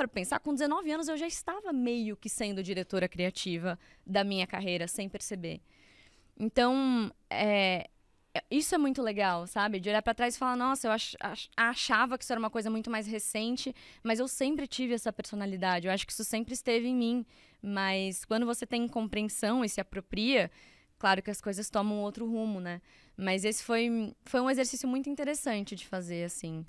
paro pra pensar, com 19 anos eu já estava meio que sendo diretora criativa da minha carreira, sem perceber. Então, é, isso é muito legal, sabe? De olhar para trás e falar, nossa, eu ach, achava que isso era uma coisa muito mais recente, mas eu sempre tive essa personalidade. Eu acho que isso sempre esteve em mim. Mas quando você tem compreensão e se apropria, claro que as coisas tomam outro rumo, né? Mas esse foi, foi um exercício muito interessante de fazer, assim.